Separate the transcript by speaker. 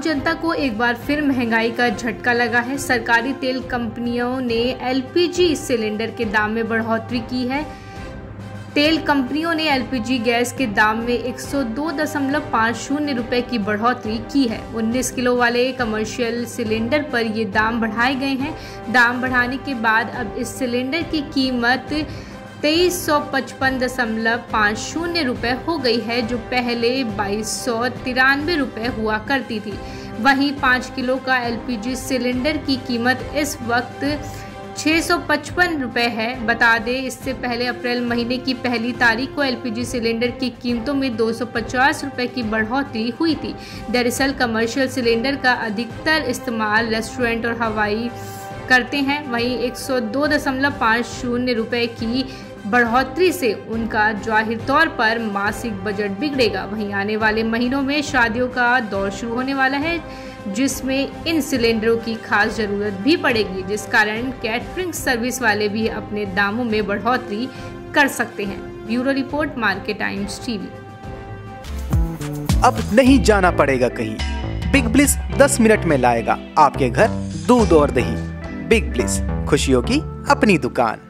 Speaker 1: जनता को एक बार फिर महँगाई का झटका लगा है। सरकारी तेल कंपनियों ने एलपीजी सिलेंडर के दाम में बढ़ोतरी की है। तेल कंपनियों ने एलपीजी गैस के दाम में 102.50 रुपए की बढ़ोतरी की है। 19 किलो वाले कमर्शियल सिलेंडर पर ये दाम बढ़ाए गए हैं। दाम बढ़ाने के बाद अब इस सिलेंडर की कीमत तेईस सौ पचपन दशमलव पाँच शून्य रुपये हो गई है, जो पहले बाईस सौ तिरानवे रुपये हुआ करती थी। वहीं पाँच किलो का एलपीजी सिलेंडर की कीमत इस वक्त छः सौ पचपन रुपये है। बता दें, इससे पहले अप्रैल महीने की पहली तारीख को एलपीजी सिलेंडर की कीमतों में दो सौ पचास रुपये की बढ़ोतरी हुई थी। दरअसल, कमर्शियल सिलेंडर का अधिकतर इस्तेमाल रेस्टोरेंट और हवाई करते हैं। वहीं एक सौ दो दशमलव पाँच शून्य रुपये की बढ़ोतरी से उनका ज़ाहिर तौर पर मासिक बजट बिगड़ेगा। वहीं आने वाले महीनों में शादियों का दौर शुरू होने वाला है, जिसमें इन सिलेंडरों की खास ज़रूरत भी पड़ेगी, जिस कारण कैटरिंग सर्विस वाले भी अपने दामों में बढ़ोतरी कर सकते हैं। Bureau report, Market Times TV.
Speaker 2: अब नहीं जाना पड़ेगा कहीं। बिग ब्लिस 10 मिनट में लाएगा आपके घर दूध और दही। बिग ब्लिस खुशियों की अपनी दुकान।